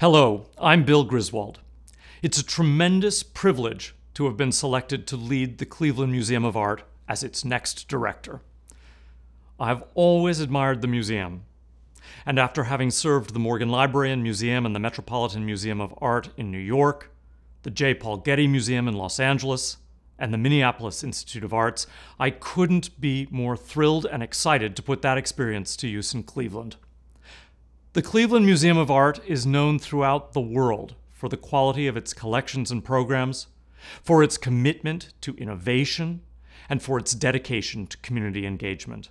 Hello, I'm Bill Griswold. It's a tremendous privilege to have been selected to lead the Cleveland Museum of Art as its next director. I've always admired the museum, and after having served the Morgan Library and Museum and the Metropolitan Museum of Art in New York, the J. Paul Getty Museum in Los Angeles, and the Minneapolis Institute of Arts, I couldn't be more thrilled and excited to put that experience to use in Cleveland. The Cleveland Museum of Art is known throughout the world for the quality of its collections and programs, for its commitment to innovation, and for its dedication to community engagement.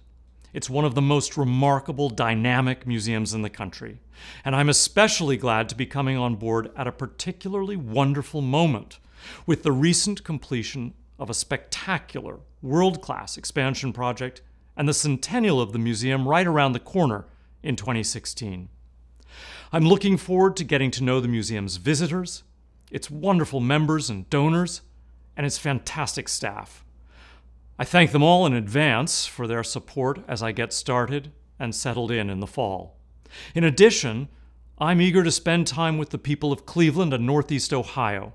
It's one of the most remarkable, dynamic museums in the country, and I'm especially glad to be coming on board at a particularly wonderful moment with the recent completion of a spectacular, world class expansion project and the centennial of the museum right around the corner in 2016. I'm looking forward to getting to know the museum's visitors, its wonderful members and donors, and its fantastic staff. I thank them all in advance for their support as I get started and settled in in the fall. In addition, I'm eager to spend time with the people of Cleveland and Northeast Ohio,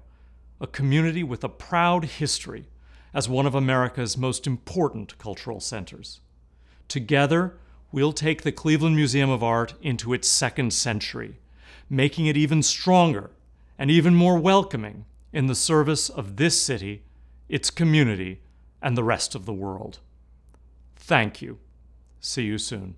a community with a proud history as one of America's most important cultural centers. Together, we'll take the Cleveland Museum of Art into its second century, making it even stronger and even more welcoming in the service of this city, its community, and the rest of the world. Thank you. See you soon.